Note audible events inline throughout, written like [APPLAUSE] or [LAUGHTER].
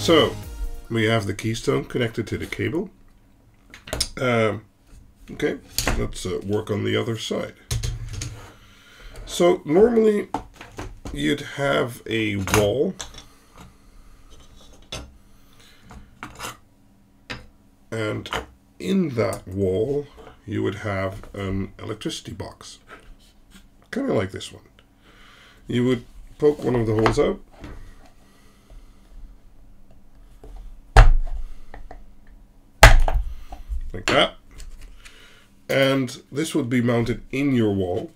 So, we have the keystone connected to the cable. Um, okay, let's uh, work on the other side. So, normally you'd have a wall and in that wall you would have an electricity box kind of like this one you would poke one of the holes out that and this would be mounted in your wall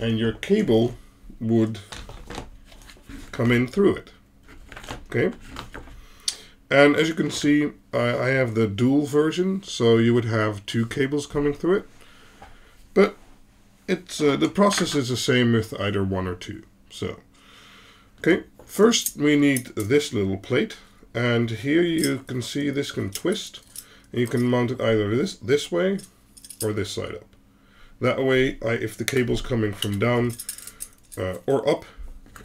and your cable would come in through it. Okay? And as you can see I, I have the dual version so you would have two cables coming through it. But it's uh, the process is the same with either one or two. So okay first we need this little plate and here you can see this can twist and you can mount it either this this way or this side up. That way I, if the cable's coming from down uh, or up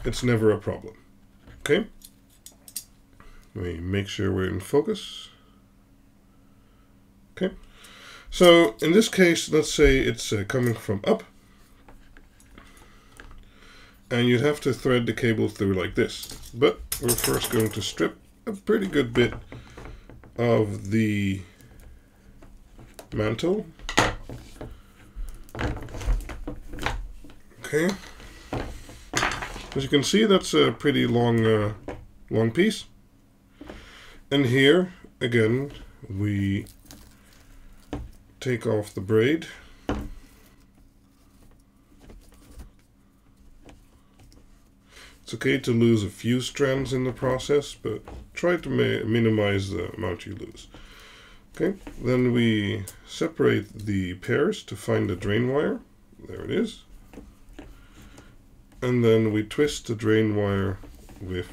it's never a problem. Okay? We make sure we're in focus. Okay? So in this case let's say it's uh, coming from up and you'd have to thread the cable through like this. But we're first going to strip a pretty good bit of the mantle. Okay. As you can see that's a pretty long uh, long piece. And here again we take off the braid. It's okay to lose a few strands in the process, but try to minimize the amount you lose. Okay, then we separate the pairs to find the drain wire. There it is. And then we twist the drain wire with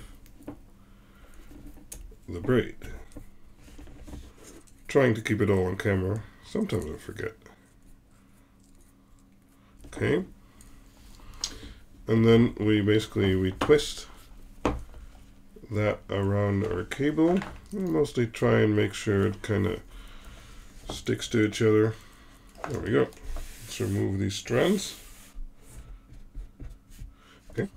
the braid. Trying to keep it all on camera. Sometimes I forget. Okay and then we basically we twist that around our cable. We mostly try and make sure it kind of sticks to each other. There we go. Let's remove these strands. Okay.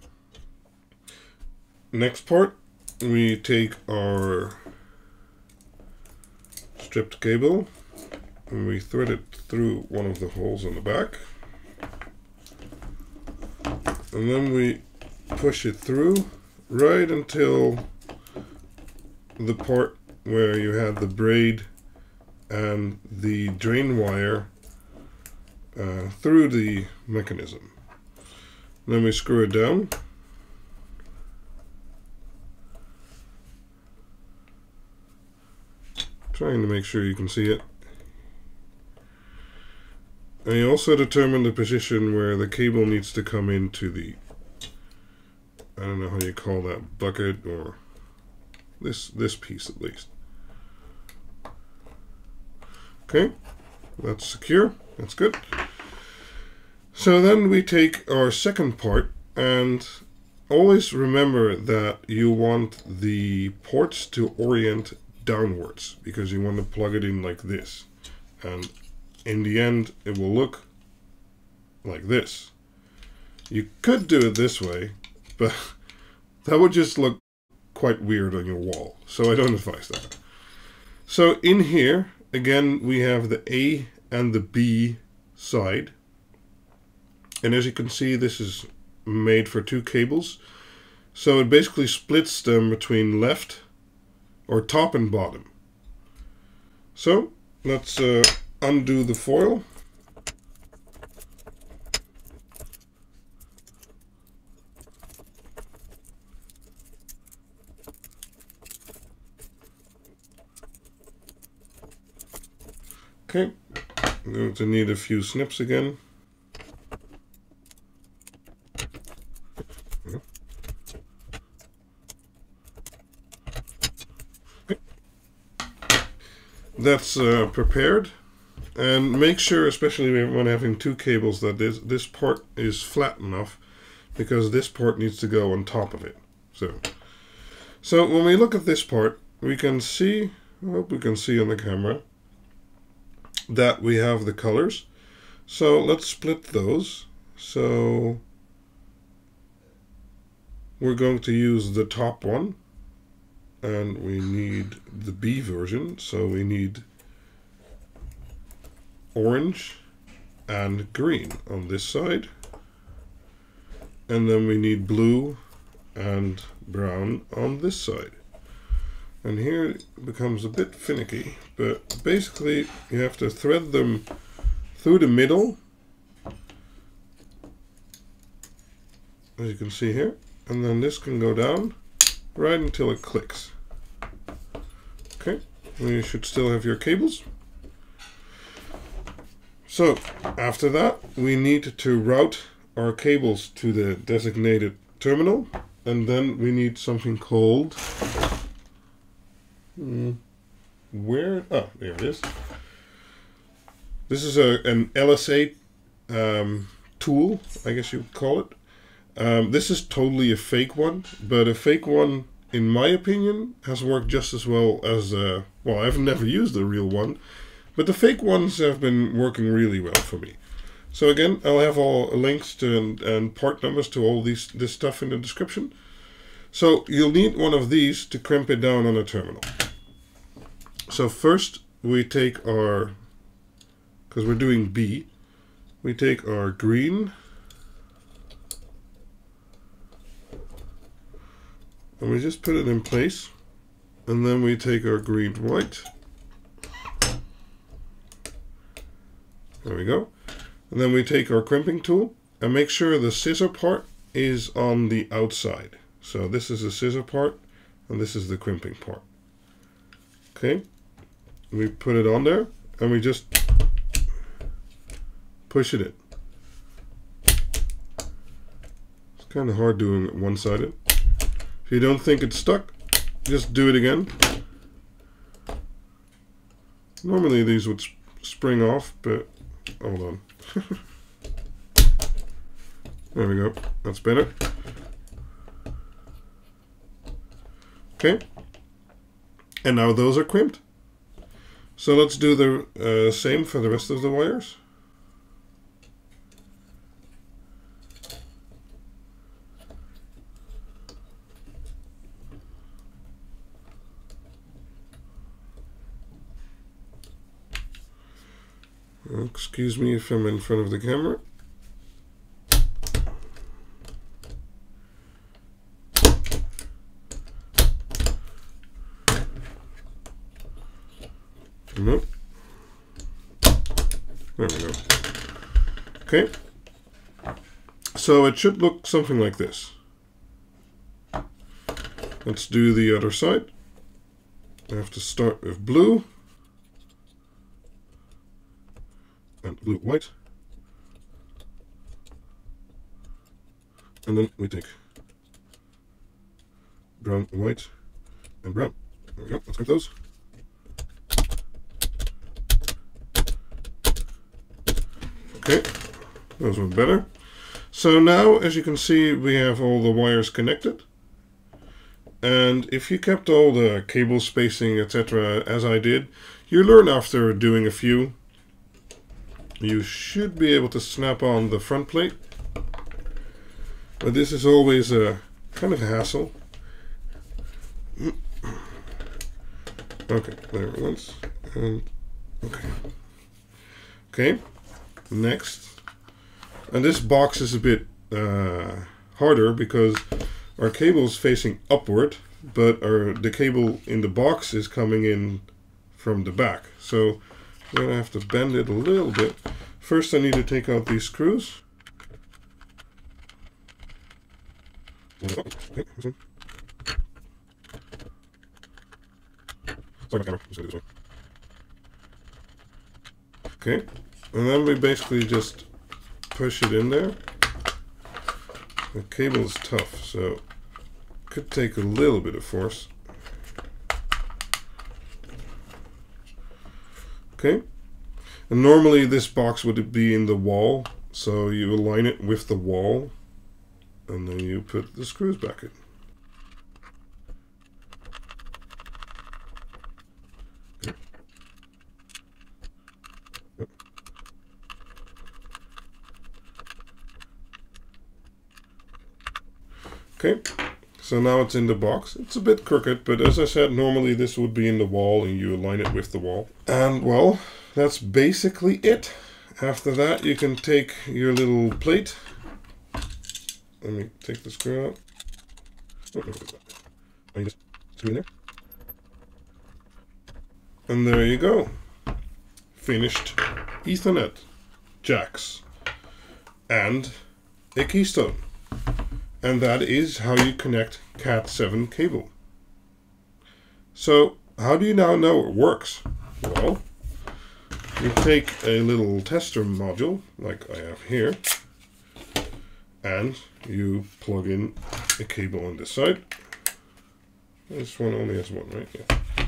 Next part we take our stripped cable and we thread it through one of the holes in the back. And then we push it through right until the part where you have the braid and the drain wire uh, through the mechanism. Then we screw it down. Trying to make sure you can see it. And you also determine the position where the cable needs to come into the, I don't know how you call that, bucket or this, this piece at least. Okay, that's secure, that's good. So then we take our second part and always remember that you want the ports to orient downwards because you want to plug it in like this. And in the end, it will look like this. You could do it this way, but [LAUGHS] that would just look quite weird on your wall. So I don't advise that. So in here, again, we have the A and the B side. And as you can see, this is made for two cables. So it basically splits them between left or top and bottom. So let's uh, undo the foil. Okay, I'm going to need a few snips again. That's uh, prepared. And make sure, especially when having two cables, that this, this part is flat enough because this part needs to go on top of it. So So when we look at this part, we can see, I hope we can see on the camera, that we have the colors. So let's split those. So we're going to use the top one and we need the B version. So we need orange and green on this side. And then we need blue and brown on this side. And here it becomes a bit finicky, but basically you have to thread them through the middle, as you can see here, and then this can go down right until it clicks. Okay, and you should still have your cables. So after that, we need to route our cables to the designated terminal, and then we need something called Hmm. Where? Oh, there it is. This is a an LSA um, tool, I guess you would call it. Um, this is totally a fake one, but a fake one, in my opinion, has worked just as well as a. Well, I've never used a real one, but the fake ones have been working really well for me. So again, I'll have all links to and, and part numbers to all these this stuff in the description. So you'll need one of these to crimp it down on a terminal. So first we take our, because we're doing B, we take our green and we just put it in place and then we take our green white. There we go. And then we take our crimping tool and make sure the scissor part is on the outside. So this is the scissor part and this is the crimping part. Okay we put it on there and we just push it in. It's kind of hard doing it one-sided. If you don't think it's stuck, just do it again. Normally these would spring off, but hold on. [LAUGHS] there we go. That's better. Okay. And now those are crimped. So let's do the uh, same for the rest of the wires. Excuse me if I'm in front of the camera. Nope. There we go. Okay. So it should look something like this. Let's do the other side. I have to start with blue. And blue white. And then we take brown, white, and brown. There we go. Let's grab those. Okay, those were better. So now, as you can see, we have all the wires connected. And if you kept all the cable spacing, etc., as I did, you learn after doing a few. You should be able to snap on the front plate. But this is always a kind of hassle. Okay, there once. And okay. Okay. Next. And this box is a bit uh, harder because our cable is facing upward, but our the cable in the box is coming in from the back. So I'm going to have to bend it a little bit. First I need to take out these screws. Okay, and then we basically just push it in there. The cable is tough, so could take a little bit of force. Okay. And normally this box would be in the wall, so you align it with the wall, and then you put the screws back in. Okay, so now it's in the box. It's a bit crooked, but as I said, normally this would be in the wall and you align it with the wall. And well, that's basically it. After that, you can take your little plate. Let me take the screw out. Oh, I just screw in there. And there you go. Finished Ethernet jacks and a keystone. And that is how you connect Cat7 cable. So, how do you now know it works? Well, you take a little tester module, like I have here, and you plug in a cable on this side. This one only has one, right? Yeah.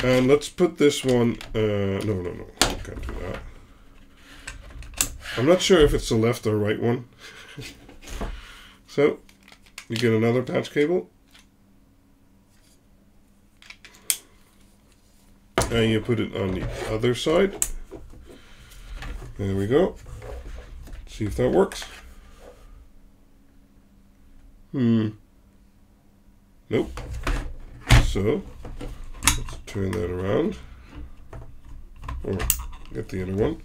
And let's put this one, uh, no, no, no, I can't do that. I'm not sure if it's the left or right one. [LAUGHS] so, you get another patch cable. And you put it on the other side. There we go. See if that works. Hmm. Nope. So, let's turn that around. Or get the other one.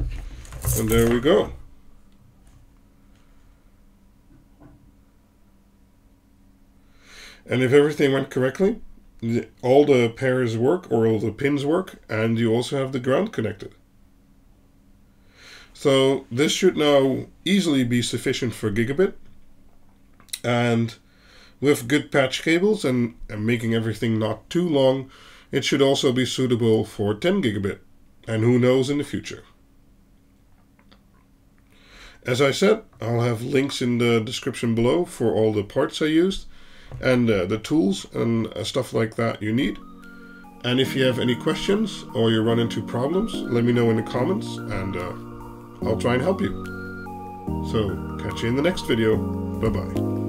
And there we go. And if everything went correctly, all the pairs work or all the pins work, and you also have the ground connected. So this should now easily be sufficient for gigabit. And with good patch cables and, and making everything not too long, it should also be suitable for 10 gigabit. And who knows in the future. As I said, I'll have links in the description below for all the parts I used and uh, the tools and uh, stuff like that you need. And if you have any questions or you run into problems, let me know in the comments and uh, I'll try and help you. So, catch you in the next video. Bye-bye.